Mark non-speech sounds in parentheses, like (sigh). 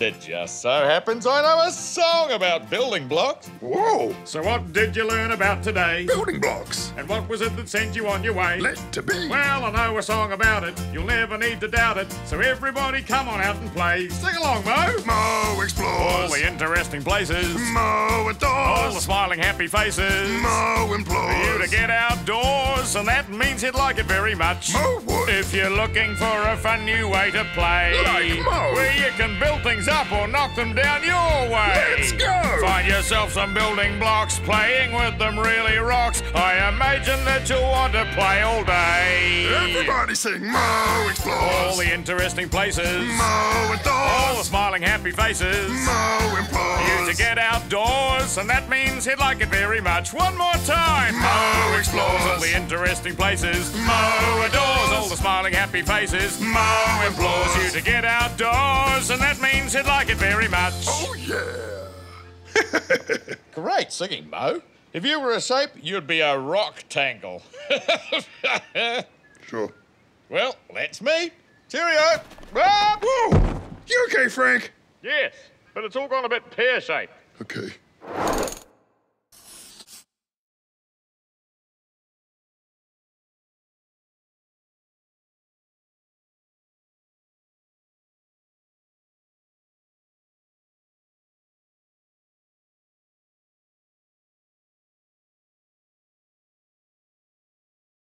It just so happens I know a song about building blocks. Whoa! So what did you learn about today? Building blocks. And what was it that sent you on your way? Let to be. Well, I know a song about it. You'll never need to doubt it. So everybody come on out and play. Sing along, Moe. Moe explores. All the interesting places. Moe adores. All the smiling happy faces. Moe implores. You to get outdoors, and that means he'd like it very much. Moe would. If you're looking for a fun new way to play, Like Moe. where you can build things up or knock them down your way. Let's go. Find yourself some building blocks, playing with them really rocks. I imagine that you'll want to play all day. Everybody sing Moe explores. All the interesting places, Moe adores. all the smiling happy faces. Moe implores. You to get outdoors, and that means he'd like it very much. One more time. Moe explores. All the interesting places. Moe adores all the smiling happy faces. Moe implores and that he'd like it very much. Oh yeah. (laughs) Great singing, Moe. If you were a shape, you'd be a rock tangle. (laughs) Sure. well, that's me. Cheerio. Ah! Whoa! You okay, Frank? Yes, but it's all gone a bit pear shaped. Okay.